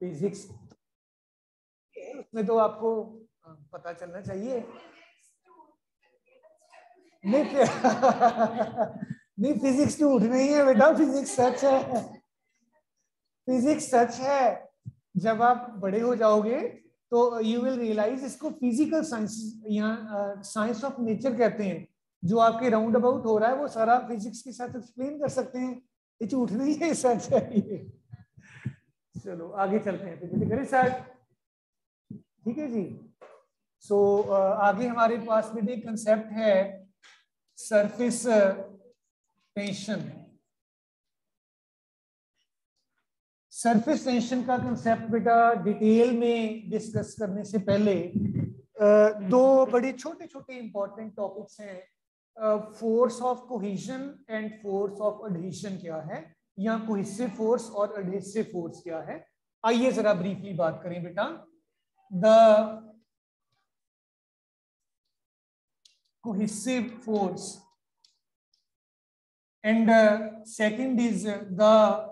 Physics उसमें तो आपको पता चलना चाहिए। नहीं नहीं फिजिक्स झूठ नहीं है बेटा फिजिक्स सच है। फिजिक्स सच है। जब आप बड़े हो जाओगे तो यू विल रियलाइज़ इसको फ़िज़िकल साइंस यहाँ साइंस ऑफ़ नेचर कहते हैं। जो आपके राउंड अबाउट हो रहा है, वो सारा फिजिक्स के साथ एक्सप्लेन कर सकते हैं। ये झूठ नहीं है, सच है ये। चलो आगे चलते हैं फिर करें सर ठीक है जी। सो so, आगे हमारे पास एक कंसेप्ट है सरफेस टेंशन सरफेस टेंशन का कंसेप्ट बेटा डिटेल में डिस्कस करने से पहले दो बड़े छोटे छोटे इंपॉर्टेंट टॉपिक्स हैं force of cohesion and force of adhesion क्या है? या कोहिसिव फोर्स और एडहेसिव फोर्स क्या है? आइए जरा ब्रीफली बात करें बेटा। The force and uh, second is the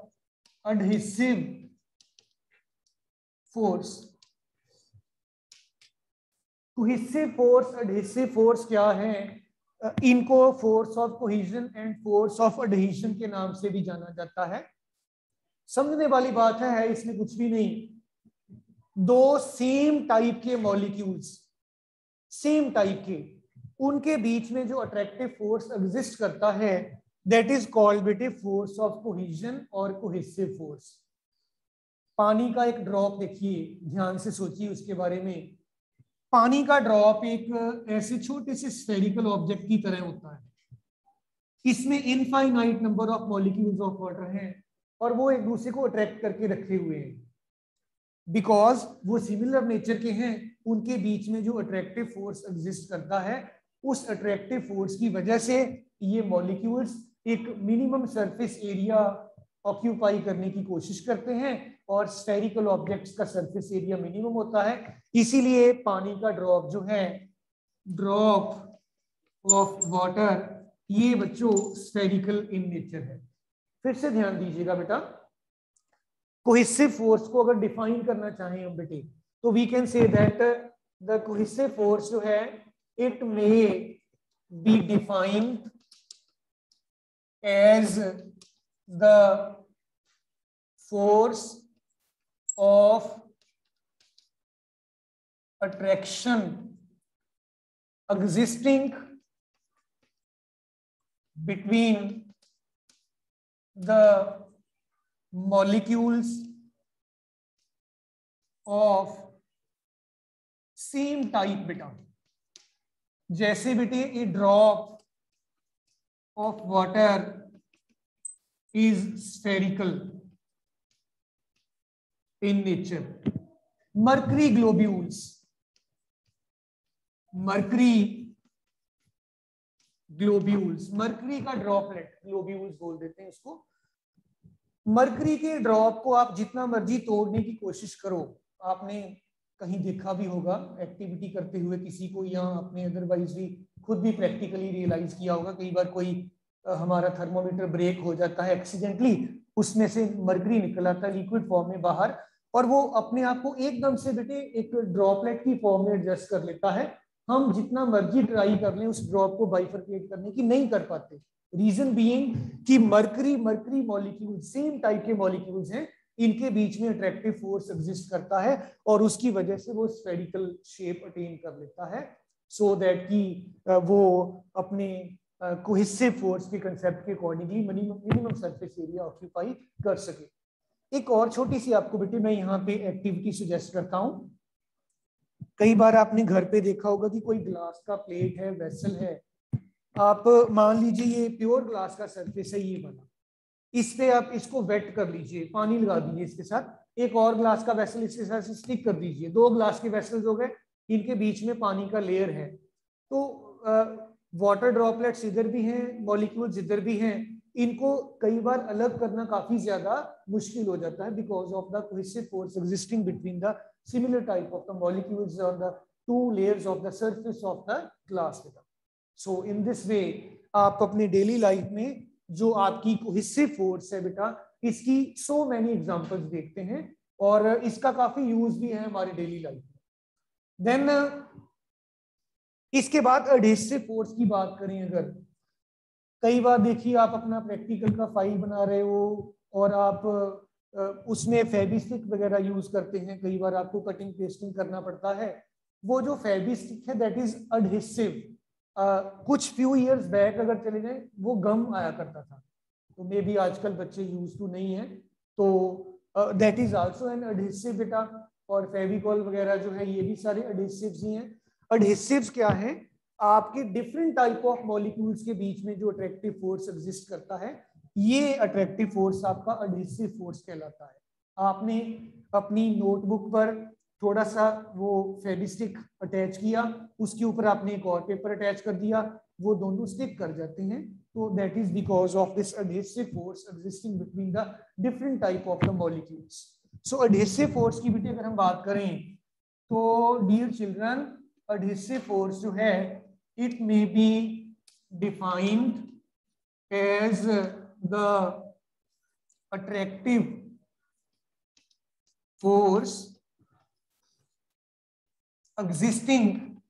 adhesive force. Cohesive force adhesive force क्या है? इनको force of cohesion and force of adhesion के नाम से भी जाना जाता है। समझने वाली बात है, इसमें कुछ भी नहीं। दो सेम टाइप के मॉलिक्यूल्स सेम टाइप के उनके बीच में जो अट्रैक्टिव फोर्स एग्जिस्ट करता है दैट इज़ कॉल्ड बेटे फोर्स ऑफ़ कोहिजन और कोहेसिव फोर्स पानी का एक ड्रॉप देखिए ध्यान से सोचिए उसके बारे में। पानी का ड्रॉप एक ऐसे छोटे से स्फेरिकल ऑब्जेक्ट की तरह होता है। इसमें infinite number of molecules of water हैं और वो एक दूसरे को अट्रैक्ट करके रखे हुए हैं। बिकॉज़ वो सिमिलर नेचर के हैं, उनके बीच में जो अट्रैक्टिव फोर्स एग्जिस्ट करता है, उस अट्रैक्टिव फोर्स की वजह से ये मॉलिक्यूल्स एक मिनिमम सरफेस एरिया ऑक्यूपाई करने की कोशिश करते हैं और स्फेरिकल ऑब्जेक्ट्स का सरफेस एरिया मिनिमम होता है। इसीलिए पानी का ड्रॉप जो है ड्रॉप ऑफ़ वाटर ये बच्चों स्फेरिकल इन नेचर है। फिर से ध्यान दीजिएगा बेटा कोहिसिव फोर्स को अगर डिफाइन करना चाहें हम बेटे तो we can say that the cohesive force जो है it may be defined as the force of attraction existing between the molecules of same type beta जैसे बेटे a drop of water is spherical in nature mercury globules mercury globules mercury का droplet globules बोल देते हैं इसको. Mercury के drop को आप जितना मर्ज़ी तोड़ने की कोशिश करो. आपने कहीं देखा भी होगा एक्टिविटी करते हुए किसी को या अपने अदरवाइज़ भी खुद भी प्रैक्टिकली रियलाइज़ किया होगा. कई बार कोई हमारा थर्मोमीटर ब्रेक हो जाता है एक्सीडेंटली उसमें से मर्करी निकल आता है लिक्विड फॉर्म में बाहर. और वो अपने आप को एकदम से बेटे एक ड्रॉपलेट की फॉर्म में एडजस्ट कर लेता है। हम जितना मर्ज़ी ट्राई कर लें उस ड्रॉप को बाइफरकेट करने की नहीं कर पाते। रीजन बीइंग कि mercury mercury molecule same type के मॉलिक्यूल्स हैं, इनके बीच में अट्रैक्टिव फोर्स एग्जिस्ट करता है और उसकी वजह से वो स्फेरिकल शेप अटेन कर लेता है। सो so दैट कि वो अपने कोहिसिव फोर्स के कंसेप्ट के accordingly minimum surface area occupy कर सके। एक और छोटी सी आपको बेटी मैं यहाँ पे एक्टिविटी सुजेस्ट करता हूँ। कई बार आपने घर पे देखा होगा कि कोई ग्लास का प्लेट है वेसल है। आप मान लीजिए ये प्योर ग्लास का सरफेस है, ये बना। इस पे आप इसको वेट कर लीजिए, पानी लगा दीजिए इसके साथ। एक और ग्लास का वेसल इसके साथ स्टिक कर दीजिए। दो ग्लास के वेसल्स हो गए, इनके बीच में पानी का लेयर है। तो वाटर ड्रॉपलेट्स इधर भी हैं मॉलिक्यूल्स इधर भी हैं। इनको कई बार अलग करना काफ़ी ज़्यादा मुश्किल हो जाता है because of the cohesive force existing between the similar type of the molecules on the two layers of the surface of the glass so in this way आप अपनी डेली लाइफ में जो आपकी कोहिसिव फोर्स है बेटा, इसकी so many examples देखते हैं और इसका काफ़ी यूज़ भी है हमारे डेली लाइफ में। देन इसके बाद एडेसिव फोर्स की बात करें अगर कई बार देखिए आप अपना प्रैक्टिकल का फ़ाइल बना रहे हो और आप उसमें फेबिस्टिक वगैरह यूज़ करते हैं। कई बार आपको कटिंग पेस्टिंग करना पड़ता है। वो जो फेबिस्टिक है दैट इज़ अडहेसिव कुछ फ्यू इयर्स बैक अगर चले जाए, वो गम आया करता था। तो मे बी आजकल बच्चे यूज़ टू नहीं है। तो that is also an adhesive बेटा। और फेविकॉल वगैरह जो है, ये भी सारे अडहेसिव्स ही हैं। अडहेसिव्स क्या है? आपके डिफरेंट टाइप ऑफ़ मॉलिक्यूल्स के बीच में जो अट्रैक्टिव फोर्स एग्जिस्ट करता है, ये अट्रैक्टिव फोर्स आपका अडहेसिव फोर्स कहलाता है। आपने अपनी नोटबुक पर थोड़ा सा वो फेबिस्टिक अटैच किया, उसके ऊपर आपने एक और पेपर अटैच कर दिया, वो दोनों स्टिक कर जाते हैं। तो that is because of this adhesive force existing between the different type of the molecules so adhesive force की बेटे अगर हम बात करें तो डियर चिल्ड्रन अडहेसिव फोर्स जो है it may be defined as the attractive force existing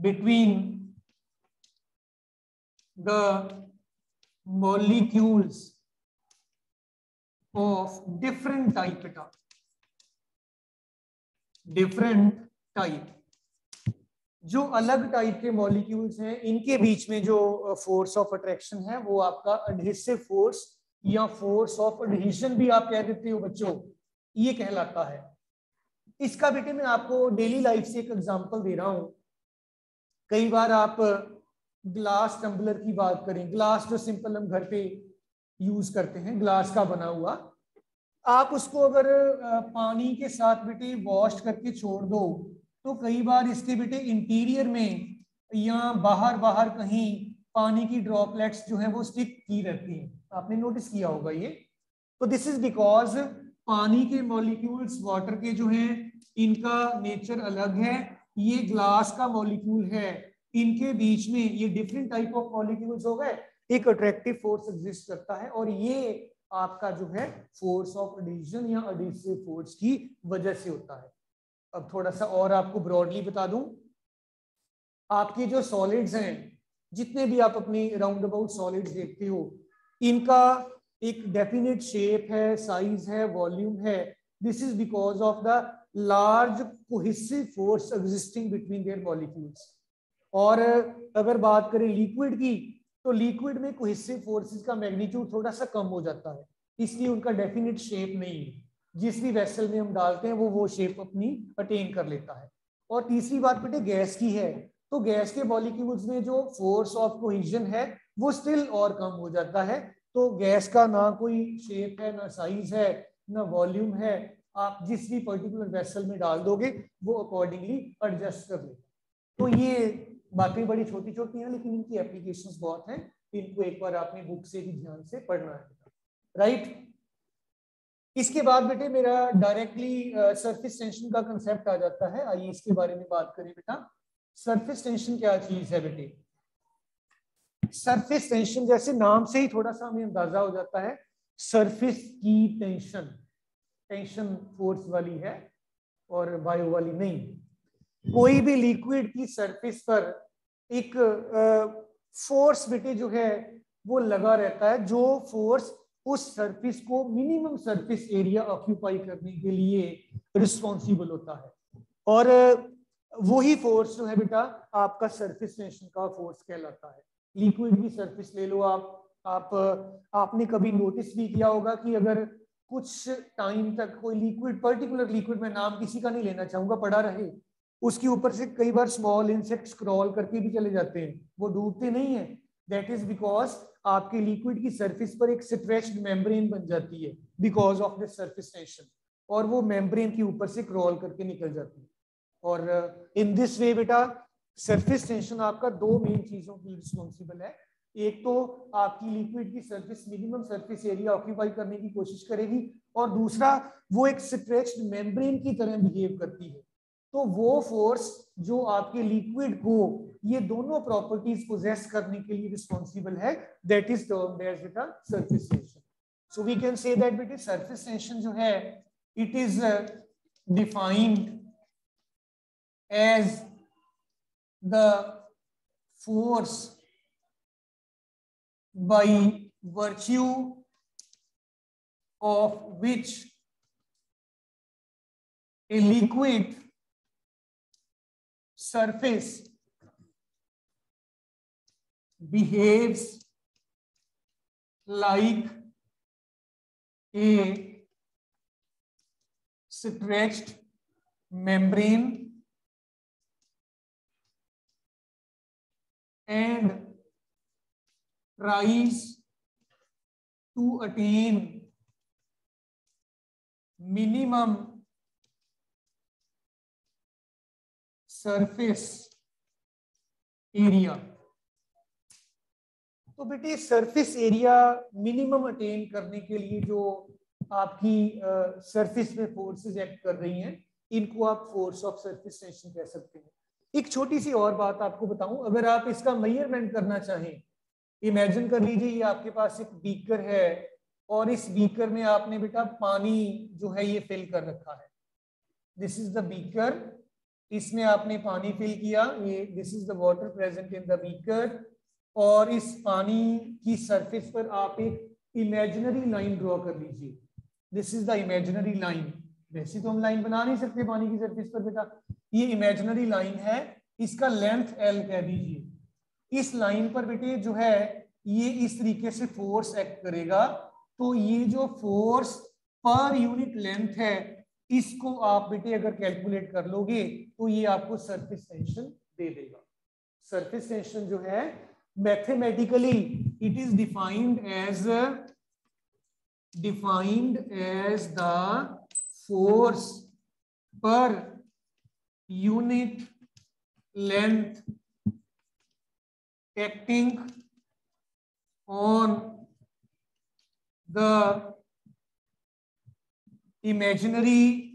between the molecules of different type different type जो अलग टाइप के मॉलिक्यूल्स हैं, इनके बीच में जो फोर्स ऑफ़ अट्रैक्शन है, वो आपका एडहेसिव फोर्स या फोर्स ऑफ़ एडहेशन भी आप कह देते हो बच्चों, ये कहलाता है। इसका बेटे मैं आपको डेली लाइफ से एक एग्जांपल दे रहा हूँ। कई बार आप ग्लास टम्बलर की बात करें ग्लास जो सिंपल हम घर पे यूज़ करते हैं ग्लास का बना हुआ, आप उसको अगर पानी के साथ बेटे वॉश करके छोड़ दो तो कई बार इसके बेटे इंटीरियर में या बाहर बाहर कहीं पानी की ड्रॉपलेट्स जो है वो स्टिक की रहती हैं। आपने नोटिस किया होगा ये? तो दिस इज़ बिकॉज़ पानी के मॉलिक्यूल्स वाटर के जो हैं, इनका नेचर अलग है। ये ग्लास का मॉलिक्यूल है। इनके बीच में ये डिफरेंट टाइप ऑफ़ मॉलिक्यूल्स हो गए। एक अट्रैक्टिव फोर्स एग्जिस्ट करता है और ये आपका जो है फोर्स ऑफ़ एडिशन या एडिसिव फोर्स की वजह से होता है। अब थोड़ा सा और आपको ब्रॉडली बता दूँ। आपके जो सॉलिड्स हैं, जितने भी आप अपनी राउंड अबाउट सॉलिड्स देखते हो, इनका एक डेफिनेट शेप है साइज़ है वॉल्यूम है। This is because of the large cohesive force existing between their molecules और अगर बात करें लिक्विड की तो लिक्विड में कोहिसिव फोर्सेस का मैग्नीट्यूड थोड़ा सा कम हो जाता है। इसलिए उनका डेफिनेट शेप नहीं है। जिस भी वेसल में हम डालते हैं, वो वो शेप अपनी अटेन कर लेता है। और तीसरी बात बेटे गैस की है। तो गैस के मॉलिक्यूल्स में जो फोर्स ऑफ़ कोहिजन है, वो स्टिल और कम हो जाता है। तो गैस का ना कोई शेप है, ना साइज़ है, ना वॉल्यूम है, आप जिस भी पर्टिकुलर वेसल में डाल दोगे, वो अकॉर्डिंगली एडजस्ट कर ले तो ये बातें बड़ी छोटी छोटी हैं, लेकिन इनकी एप्लीकेशंस बहुत हैं। इनको एक बार आपने बुक से भी ध्यान से पढ़ना है। राइट इसके बाद बेटे मेरा डायरेक्टली सरफेस टेंशन का कंसेप्ट आ जाता है। आइए इसके बारे में बात करें बेटा। सरफेस टेंशन क्या चीज़ है बेटे? सरफेस टेंशन जैसे नाम से ही थोड़ा सा हमें अंदाज़ा हो जाता है। सरफेस की टेंशन टेंशन फोर्स वाली है और बायो वाली नहीं। कोई भी लिक्विड की सरफेस पर एक फोर्स बेटे जो है, वो लगा रहता है, जो फोर्स उस सरफेस को मिनिमम सरफेस एरिया ऑक्यूपाई करने के लिए रिस्पॉन्सिबल होता है। और वही फोर्स जो है बेटा, आपका सरफेस टेंशन का फोर्स कहलाता है। लिक्विड की सरफेस ले लो आप। आप आपने कभी नोटिस भी किया होगा कि अगर कुछ टाइम तक कोई लिक्विड पर्टिकुलर लिक्विड में नाम किसी का नहीं लेना चाहूँगा, पड़ा रहे, उसके ऊपर से कई बार स्मॉल इंसेक्ट क्रॉल करके भी चले जाते हैं। वो डूबते नहीं है। दैट इज़ बिकॉज़ आपके लिक्विड की सरफेस पर एक स्ट्रेच्ड मेम्ब्रेन बन जाती है because of this surface tension और वो मेम्ब्रेन के ऊपर से क्रॉल करके निकल जाती है। और इन दिस वे बेटा सरफेस टेंशन आपका दो मेन चीज़ों की रिस्पॉन्सिबल है। एक तो आपकी लिक्विड की surface minimum surface area occupy करने की कोशिश करेगी, और दूसरा, वो एक स्ट्रेच्ड मेम्ब्रेन की तरह बिहेव करती है। तो वो फोर्स जो आपके लिक्विड को ये दोनों प्रॉपर्टीज़ पोजेस करने के लिए रिस्पॉन्सिबल है. दैट इज़ बेटा surface tension so we can say that बेटे सरफेस टेंशन जो है it is defined as the force by virtue of which a liquid surface behaves like a stretched membrane and tries to attain minimum surface area तो बेटे surface area minimum attain करने के लिए जो आपकी surface में फोर्सेस एक्ट कर रही हैं, इनको आप फोर्स ऑफ़ सरफेस टेंशन कह सकते हैं। एक छोटी सी और बात आपको बताऊँ, अगर आप इसका मेज़रमेंट करना चाहें इमेजिन कर लीजिए ये आपके पास एक बीकर है, और इस बीकर में आपने बेटा पानी जो है ये फिल कर रखा है। दिस इज़ द बीकर इसमें आपने पानी फिल किया, ये this is the water present in the beaker और इस पानी की सरफेस पर आप एक इमेजिनरी लाइन ड्रॉ कर लीजिए। This is the imaginary line वैसे तो हम लाइन बना नहीं सकते पानी की सरफेस पर, बेटा। ये इमेजिनरी लाइन है, इसका लेंथ एल कह दीजिए। इस लाइन पर बेटे जो है, ये इस तरीके से फोर्स एक्ट करेगा। तो ये जो फोर्स पर यूनिट लेंथ है, इसको आप बेटे अगर कैलकुलेट कर लोगे तो ये आपको सरफेस टेंशन दे देगा। सरफेस टेंशन जो है mathematically it is defined as uh, defined as the force per unit length acting on the imaginary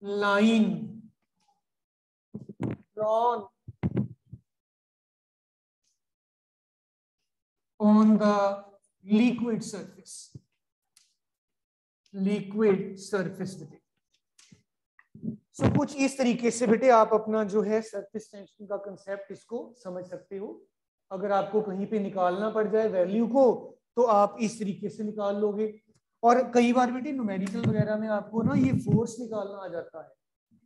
line drawn on the liquid surface. Liquid surface बेटे सो so, कुछ इस तरीके से बेटे आप अपना जो है सरफेस टेंशन का कंसेप्ट इसको समझ सकते हो। अगर आपको कहीं पे निकालना पड़ जाए वैल्यू को तो आप इस तरीके से निकाल लोगे। और कई बार बेटे न्यूमेरिकल वगैरह में आपको ना ये फोर्स निकालना आ जाता है।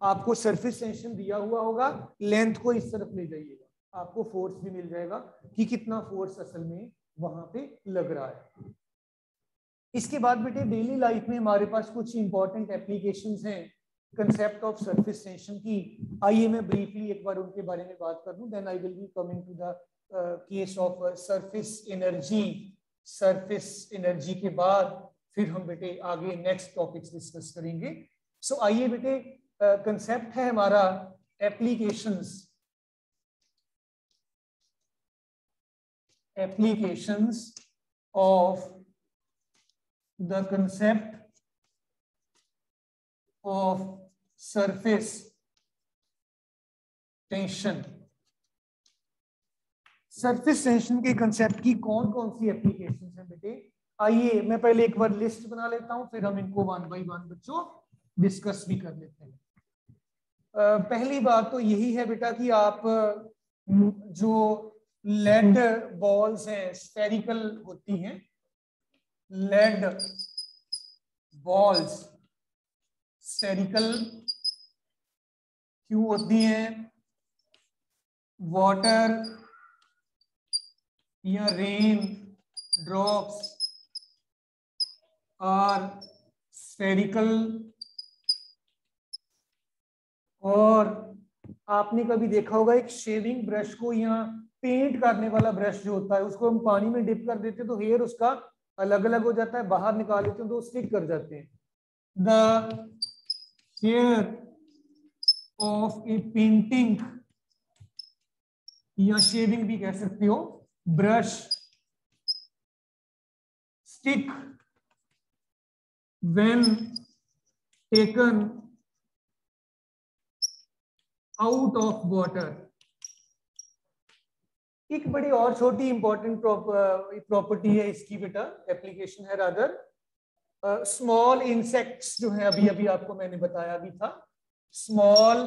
आपको सरफेस टेंशन दिया हुआ होगा लेंथ को इस तरफ़ ले जाइएगा। आपको फोर्स भी मिल जाएगा कि कितना फोर्स असल में वहाँ पे लग रहा है। इसके बाद बेटे डेली लाइफ में हमारे पास कुछ इंपॉर्टेंट एप्लीकेशन हैं। कंसेप्ट ऑफ़ सरफेस टेंशन की। आइए मैं ब्रीफली एक बार उनके बारे में बात कर दूँ then I will be coming to the case of surface energy surface energy के बाद फिर हम बेटे आगे नेक्स्ट टॉपिक्स डिस्कस करेंगे। सो so, आइए बेटे कंसेप्ट uh, है हमारा applications applications of the concept of surface tension. Surface tension के कंसेप्ट की कौन कौन सी एप्लीकेशन है बेटे? आइए, मैं पहले एक बार लिस्ट बना लेता हूँ, फिर हम इनको वन बाई वन बच्चों डिस्कस भी कर लेते हैं। पहली बात तो यही है बेटा कि आप, जो लेड बॉल्स हैं स्फेरिकल होती हैं। लेड बॉल्स स्फेरिकल क्यों होती हैं? वाटर या रेन ड्रॉप्स आर स्फेरिकल और आपने कभी देखा होगा एक शेविंग ब्रश को यहाँ पेंट करने वाला ब्रश जो होता है, उसको हम पानी में डिप कर देते हैं तो हेयर उसका अलग अलग हो जाता है, बाहर निकाल लेते हैं तो स्टिक कर जाते हैं। The hair of a painting या शेविंग भी कह सकते हो brush stick when taken out of water एक बड़ी और छोटी इंपॉर्टेंट प्रॉपर्टी है इसकी बेटा एप्लीकेशन है रादर स्मॉल इंसेक्ट्स जो है अभी अभी आपको मैंने बताया भी था. Small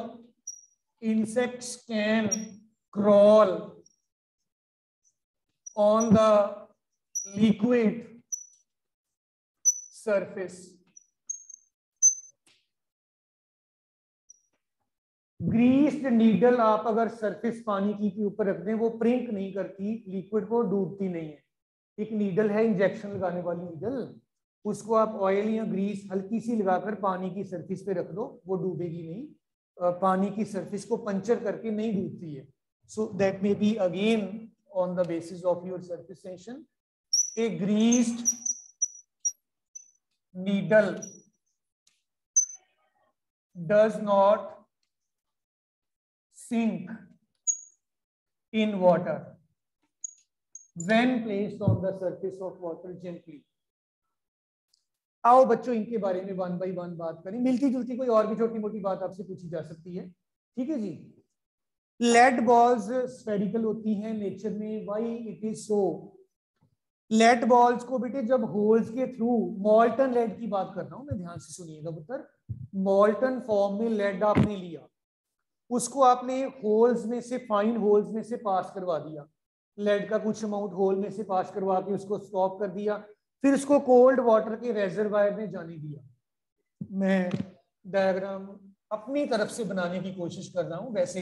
insects can crawl on the liquid surface greased needle आप अगर सरफेस पानी की के ऊपर रख दें, वो प्रिंक नहीं करती लिक्विड को डूबती नहीं है। एक नीडल है इंजेक्शन लगाने वाली नीडल उसको आप ऑयल या ग्रीस हल्की सी लगाकर पानी की सरफेस पे रख दो, वो डूबेगी नहीं। पानी की सरफेस को पंचर करके नहीं डूबती है। So that may be again on the basis of your surface tension a greased needle does not sink in water. When placed on the surface of water gently. आओ बच्चों, इनके बारे में वन बाई वन बात करें। मिलती जुलती कोई और भी छोटी मोटी बात आपसे पूछी जा सकती है? ठीक है जी? लेड बॉल्स स्फेरिकल होती हैं नेचर में। Why it is so lead balls को बेटे, जब होल्स के थ्रू मॉल्टन लेड की बात कर रहा हूँ, मैं ध्यान से सुनिएगा पुत्र मॉल्टन फॉर्म में लेड आपने लिया। उसको आपने होल्स में से फाइन होल्स में से पास करवा दिया। लेड का कुछ अमाउंट होल में से पास करवा के उसको स्टॉप कर दिया। फिर उसको कोल्ड वाटर के रेजरवायर में जाने दिया। मैं डायग्राम अपनी तरफ़ से बनाने की कोशिश कर रहा हूँ। वैसे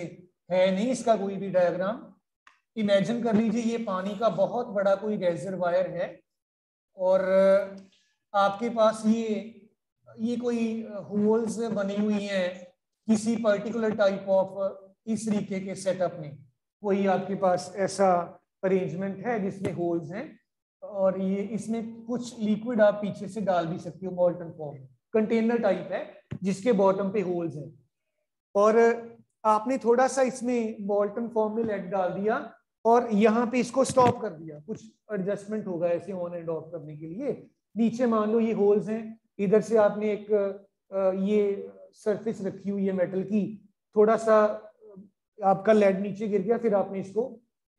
है नहीं इसका कोई भी डायग्राम इमेजिन कर लीजिए, ये पानी का बहुत बड़ा कोई रेजरवायर है और, आपके पास ये ये कोई होल्स बनी हुई हैं। किसी पर्टिकुलर टाइप ऑफ़ इस तरीके के सेटअप में। कोई आपके पास ऐसा अरेंजमेंट है जिसमें होल्स हैं और ये इसमें कुछ लिक्विड आप पीछे से डाल भी सकते हो मॉल्टन फॉर्म कंटेनर टाइप है जिसके बॉटम पे होल्स हैं। और आपने थोड़ा सा इसमें मॉल्टन फॉर्म में लेट डाल दिया और यहाँ पे इसको स्टॉप कर दिया। कुछ एडजस्टमेंट होगा ऐसे ऑन एंड ऑफ़ करने के लिए। नीचे मान लो ये होल्स हैं। इधर से आपने एक ये सरफेस रखी हुई है मेटल की, थोड़ा सा आपका लेड नीचे गिर गया, फिर आपने इसको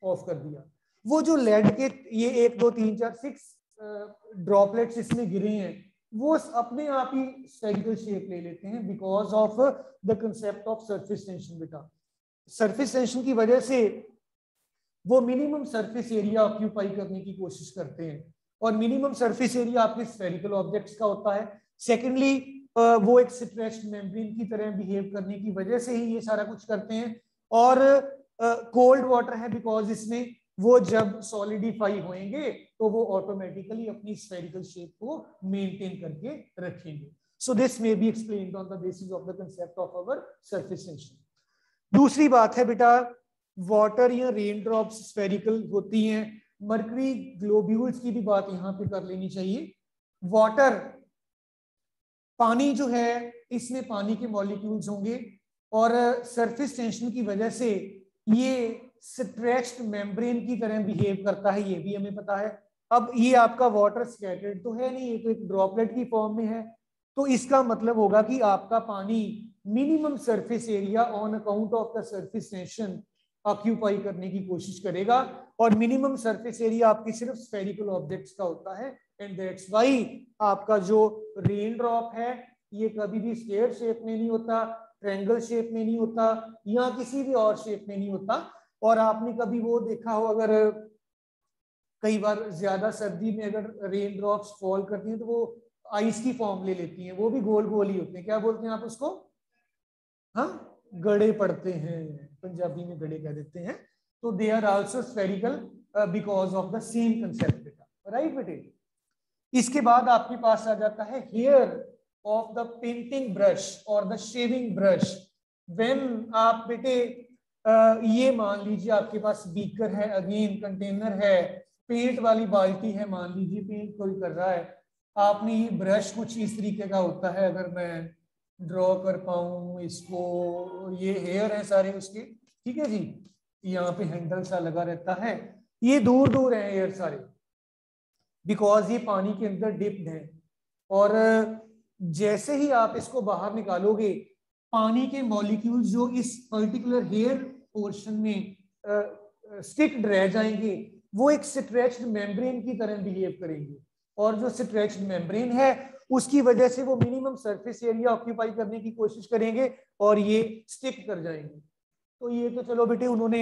ऑफ़ कर दिया। वो जो लेड के, ये एक, दो, तीन, चार सिक्स ड्रॉपलेट्स इसमें गिरे हैं, वो अपने आप ही स्फेरिकल शेप ले लेते हैं because of the concept of surface tension बेटा। सरफेस टेंशन की वजह से वो मिनिमम सरफेस एरिया ऑक्यूपाई करने की कोशिश करते हैं और मिनिमम सरफेस एरिया आपके स्फेरिकल ऑब्जेक्ट्स का होता है। सेकेंडली वो एक स्ट्रेस्ड मेम्ब्रेन की तरह बिहेव करने की वजह से ही ये सारा कुछ करते हैं। और कोल्ड वाटर है बिकॉज़ इसमें वो जब सॉलिडिफाई होंगे तो वो ऑटोमेटिकली अपनी स्फेरिकल शेप को मेंटेन करके रखेंगे। So this may be explain on the basis of the concept of our surface दूसरी बात है बेटा वाटर या रेन ड्रॉप्स स्फेरिकल होती हैं। मर्करी ग्लोब्यूल्स की भी बात यहाँ पे कर लेनी चाहिए। वाटर पानी जो है, इसमें पानी के मॉलिक्यूल्स होंगे और सरफेस टेंशन की वजह से ये स्ट्रेच्ड मेम्ब्रेन की तरह बिहेव करता है, ये भी हमें पता है। अब ये आपका वाटर स्कैटर्ड तो है नहीं, ये तो एक ड्रॉपलेट की फॉर्म में है। तो इसका मतलब होगा कि आपका पानी minimum surface area on account of the surface tension occupy करने की कोशिश करेगा और मिनिमम सरफेस एरिया आपकी सिर्फ़ स्फेरिकल ऑब्जेक्ट्स का होता है एंड दैट्स वाई आपका जो रेन ड्रॉप है, ये कभी भी स्टेयर शेप में नहीं होता ट्रेंगल शेप में नहीं होता, या किसी भी और शेप में नहीं होता। और आपने कभी वो देखा हो, अगर कई बार ज़्यादा सर्दी में अगर रेन ड्रॉप्स फॉल करती हैं तो वो आइस की फॉर्म ले लेती हैं, वो भी गोल गोल ही होते हैं। क्या बोलते हैं आप उसको? हाँ? गड़े पड़ते हैं। पंजाबी में गड़े कह देते हैं तो they are also spherical because of the same concept बेटा। राइट बेटे? इसके बाद आपके पास आ जाता है hair of the painting brush और द शेविंग ब्रश वेन आप बेटे ये मान लीजिए आपके पास बीकर है अगेन कंटेनर है पेंट वाली बाल्टी है, मान लीजिए पेंट कोई कर रहा है, आपने ये ब्रश कुछ इस तरीके का होता है, अगर मैं ड्रॉ कर पाऊँ, इसको, ये हेयर है सारे उसके, ठीक है जी? यहाँ पे हैंडल सा लगा रहता है। ये दूर दूर है हेयर सारे। बिकॉज़ ये पानी के अंदर डिप्ड है। और, जैसे ही आप इसको बाहर निकालोगे, पानी के मॉलिक्यूल्स जो इस पर्टिकुलर हेयर पोर्शन में स्टिक्ड रह जाएँगे, वो एक स्ट्रेच्ड मेम्ब्रेन की तरह बिहेव करेंगे। और जो स्ट्रेच्ड मेम्ब्रेन है उसकी वजह से वो मिनिमम सरफेस एरिया ऑक्यूपाई करने की कोशिश करेंगे और ये स्टिक कर जाएँगे। तो ये तो चलो बेटे उन्होंने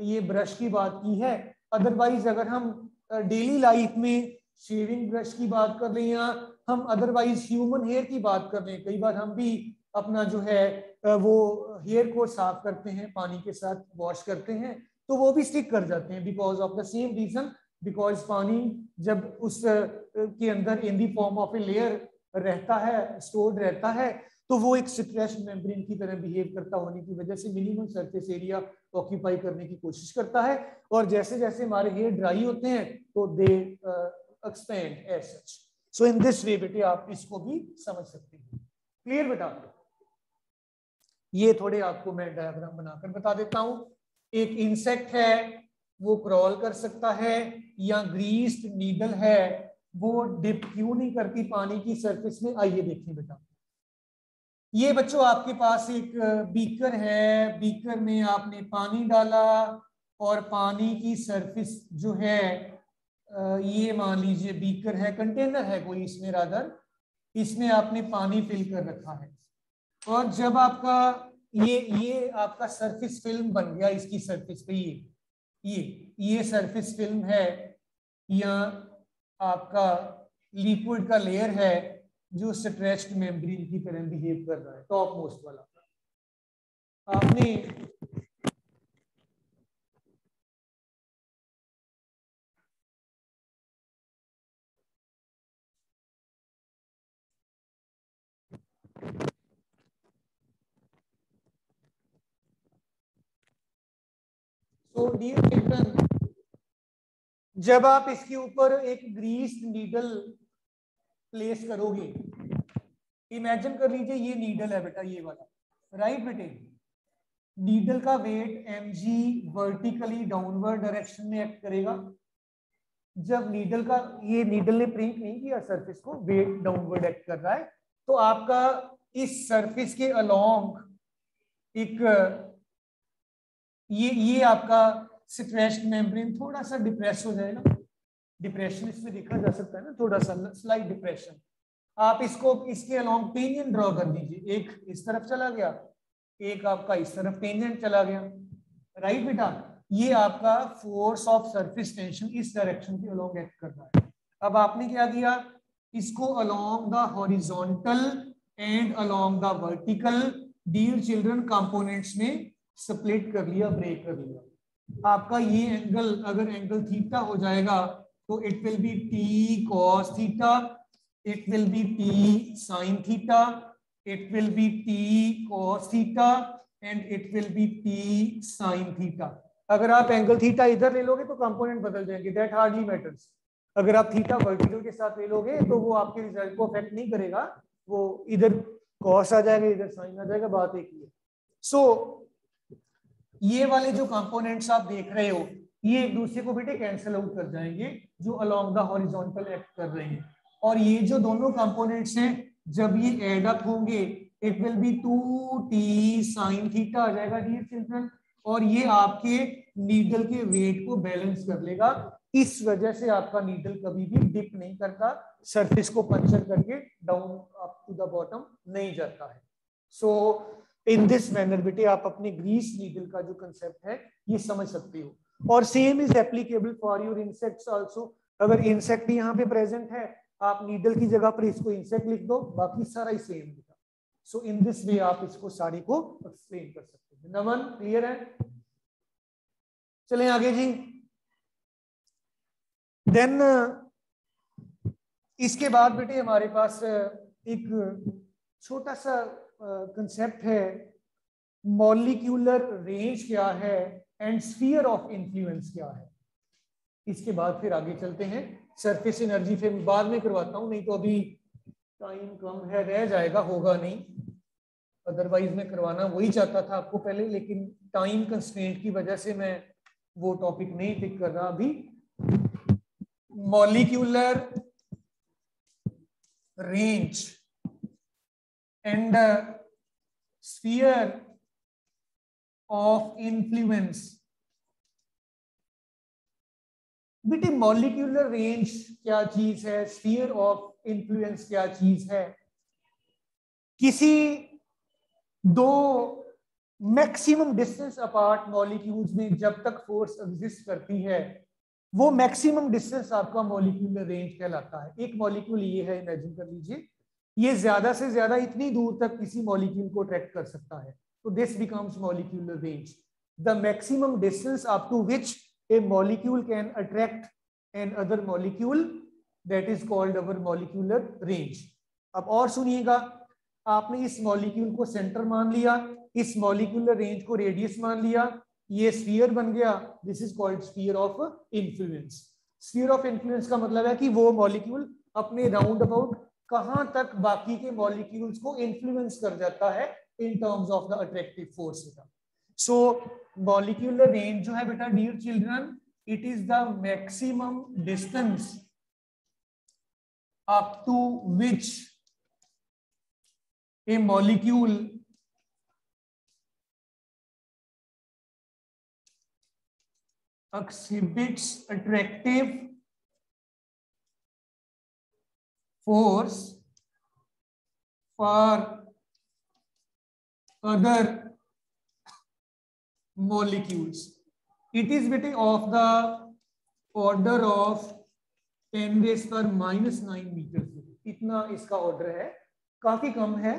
ये ब्रश की बात की है। अदरवाइज़ अगर हम डेली लाइफ में शेविंग ब्रश की बात कर लें या हम अदरवाइज़ ह्यूमन हेयर की बात कर रहे हैं, कई बार हम भी अपना जो है वो हेयर को साफ़ करते हैं, पानी के साथ वॉश करते हैं तो वो भी स्टिक कर जाते हैं because of the same reason because पानी जब उस के अंदर in the form of a layer रहता है स्टोर्ड रहता है तो वो एक स्ट्रेस मेम्ब्रेन की तरह बिहेव करता होने की वजह से मिनिमम सरफेस एरिया ऑक्यूपाई करने की कोशिश करता है। और जैसे जैसे हमारे हेयर ड्राई होते हैं तो they expand as such so in this way बेटे, आप इसको भी समझ सकते हैं। क्लियर बेटा? ये थोड़े आपको मैं डायग्राम बनाकर बता देता हूँ। एक इंसेक्ट है, वो क्रॉल कर सकता है, या ग्रीस्ड नीडल है वो डिप क्यों नहीं करती पानी की सरफेस में? आइए देखिए बेटा। ये बच्चों, आपके पास एक बीकर है। बीकर में आपने पानी डाला और पानी की सरफेस जो है ये मान लीजिए बीकर है कंटेनर है कोई इसमें रादर इसमें आपने पानी फिल कर रखा है। और जब आपका ये ये आपका सरफेस फ़िल्म बन गया, इसकी सरफेस पे ये ये ये सरफेस फ़िल्म है, या आपका लिक्विड का लेयर है जो स्ट्रेच्ड मेम्ब्रेन की तरह बिहेव कर रहा है टॉप मोस्ट वाला। आपने तो डियर चिल्ड्रन जब आप इसके ऊपर एक ग्रीस नीडल प्लेस करोगे इमेजिन कर लीजिए ये नीडल है बेटा, ये वाला। राइट बेटे? नीडल का weight M G vertically downward direction में एक्ट करेगा। जब नीडल का, ये नीडल ने प्रिंट नहीं किया सरफेस को वेट डाउनवर्ड एक्ट कर रहा है तो आपका इस सरफेस के अलोंग एक, ये ये आपका स्ट्रेस्ड मेम्ब्रेन थोड़ा सा डिप्रेस हो जाएगा डिप्रेशन इसमें देखा जा सकता है ना, थोड़ा सा स्लाइट डिप्रेशन आप इसको, इसके अलोंग पेनियन ड्रॉ कर दीजिए। एक इस तरफ़ चला गया, एक आपका इस तरफ़ पेनियन चला गया। राइट बेटा? ये आपका फोर्स ऑफ़ सरफेस टेंशन इस डायरेक्शन के अलोंग एक्ट कर रहा है। अब आपने क्या किया? इसको along the horizontal and along the vertical dear children components में स्प्लिट कर लिया ब्रेक कर लिया। आपका ये एंगल अगर एंगल थीटा हो जाएगा तो it will be T cos theta it will be T sine theta it will be T cos theta and it will be T sine theta अगर आप एंगल थीटा इधर ले लोगे तो कंपोनेंट बदल जाएँगे। दैट हार्डली मैटर्स अगर आप थीटा वर्टिकल के साथ ले लोगे तो वो आपके रिज़ल्ट को अफेक्ट नहीं करेगा। वो इधर कॉस आ जाएगा इधर साइन आ जाएगा बात एक ही है। सो so, ये वाले जो कंपोनेंट्स आप देख रहे हो, ये एक दूसरे को बेटे कैंसिल आउट कर जाएँगे, जो अलोंग द हॉरिजॉन्टल एक्ट कर रहे हैं। और ये जो दोनों कंपोनेंट्स हैं, जब ये एड अप होंगे it will be two T sine theta आ जाएगा डियर चिल्ड्रन और ये आपके नीडल के वेट को बैलेंस कर लेगा। इस वजह से आपका नीडल कभी भी डिप नहीं करता। सरफेस को पंचर करके down up to the bottom नहीं जाता है। सो इन दिस मैनर बेटे, आप अपने ग्रीस नीडल का जो कंसेप्ट है, ये समझ सकते हो। और same is applicable for your insects also अगर इंसेक्ट यहाँ पे प्रेजेंट है, आप नीडल की जगह पर इसको इंसेक्ट लिख दो, बाकी सारा ही सेम लिखा सो इन दिस वे आप इसको सारी को एक्सप्लेन कर सकते हैं। नमन क्लियर है? चलें आगे जी। देन इसके बाद बेटे, हमारे पास एक छोटा सा कंसेप्ट है मॉलिक्यूलर रेंज क्या है एंड स्फीयर ऑफ़ इंफ्लुएंस क्या है? इसके बाद फिर आगे चलते हैं। सरफेस एनर्जी फिर बाद में करवाता हूँ, नहीं तो अभी टाइम कम है, रह जाएगा, होगा नहीं। अदरवाइज़ मैं करवाना वही चाहता था आपको पहले, लेकिन टाइम कंस्टेंट की वजह से मैं वो टॉपिक नहीं पिक कर रहा अभी। Molecular range and uh, sphere of influence. बेटे मॉलिक्यूलर रेंज क्या चीज़ है स्फीयर ऑफ़ इन्फ्लुएंस क्या चीज़ है किसी दो मैक्सिमम डिस्टेंस अपार्ट मॉलिक्यूल्स में जब तक फोर्स एग्जिस्ट करती है वो मैक्सिमम डिस्टेंस आपका मॉलिक्यूलर रेंज कहलाता है। एक मॉलिक्यूल ये है इमेजिन कर लीजिए। ये ज़्यादा से ज़्यादा इतनी दूर तक किसी मॉलिक्यूल को अट्रैक्ट कर सकता है। तो this becomes molecular range the maximum distance up to which a molecule can attract an other molecule that is called our molecular range अब और सुनिएगा, आपने इस मॉलिक्यूल को सेंटर मान लिया, इस मॉलिक्यूलर रेंज को रेडियस मान लिया, ये स्फीयर बन गया this is called sphere of influence sphere of influence का मतलब है कि वो मॉलिक्यूल अपने राउंड अबाउट कहाँ तक बाकी के मॉलिक्यूल्स को इन्फ्लुएंस कर जाता है in terms of the attractive force so molecular range जो है बेटा dear children it is the maximum distance up to which a molecule exhibits attractive force for other molecules. It is beta of the order of 10 raised per minus 9 meters. इतना इसका order है काफ़ी कम है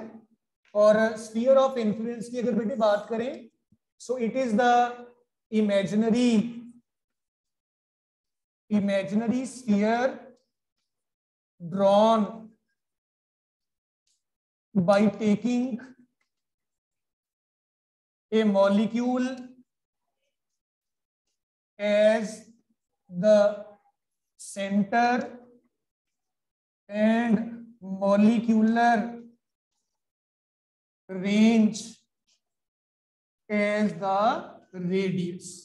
और spear of influence की अगर बेटे बात करें so it is the imaginary imaginary sphere drawn by taking a molecule as the center and molecular range as the radius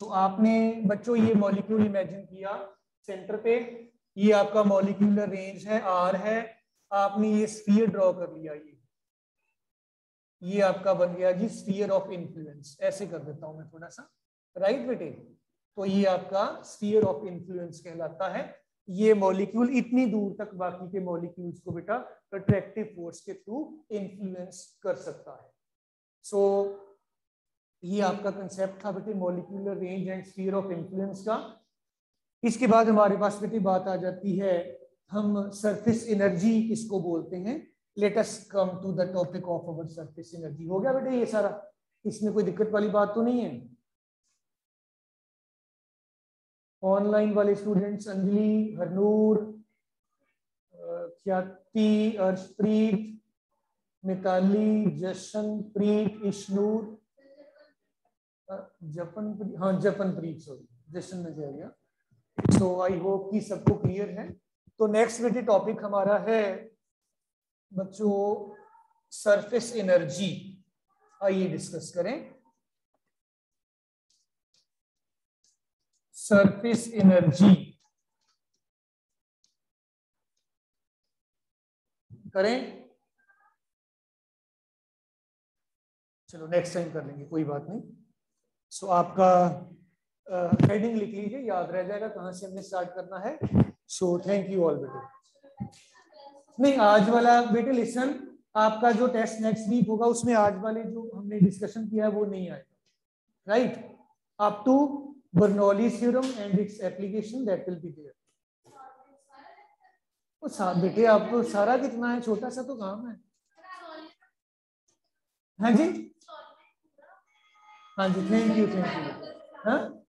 तो आपने बच्चों ये मॉलिक्यूल इमेजिन किया सेंटर पे ये आपका मॉलिक्यूलर रेंज है आर है आपने ये स्फीयर ड्रॉ कर लिया ये। ये आपका बन गया जी स्फीयर ऑफ़ इन्फ्लुएंस ऐसे कर देता हूँ मैं थोड़ा सा। राइट बेटे? तो ये आपका स्फीयर ऑफ़ इन्फ्लुएंस कहलाता है। ये मॉलिक्यूल इतनी दूर तक बाकी के मॉलिक्यूल्स को बेटा अट्रैक्टिव फोर्स के थ्रू इन्फ्लुएंस कर सकता है। सो so, ये आपका कंसेप्ट था बेटे molecular range and sphere of influence का। इसके बाद हमारे पास बेटे बात आ जाती है, हम सरफेस एनर्जी किसको बोलते हैं? Let us come to the topic of our surface energy हो गया बेटे ये सारा? इसमें कोई दिक्कत वाली बात तो नहीं है? ऑनलाइन वाले स्टूडेंट्स अंजलि हरनूर ख्याति अर्शप्रीत मिताली जशनप्रीत इश्नूर जपन हाँ जपनप्रीत सॉरी जशन में गया सो आई होप कि सबको क्लियर है। तो नेक्स्ट बेटे टॉपिक हमारा है बच्चों सरफेस एनर्जी आइए डिस्कस करें। सरफेस एनर्जी करें। चलो नेक्स्ट टाइम कर लेंगे कोई बात नहीं। सो so, आपका हेडिंग लिख लीजिए, याद रह जाएगा कहाँ से हमने स्टार्ट करना है। सो थैंक यू ऑल बेटे। नहीं, आज वाला, बेटे लिसन आपका जो टेस्ट नेक्स्ट वीक होगा, उसमें आज वाले जो हमने डिस्कशन किया है, वो नहीं आएगा। Right up to Bernoulli theorem and its application that will be there बेटे, आप तो सारा कितना है? छोटा सा तो काम है। हाँ जी? हाँ जी थैंक यू थैंक यू हाँ?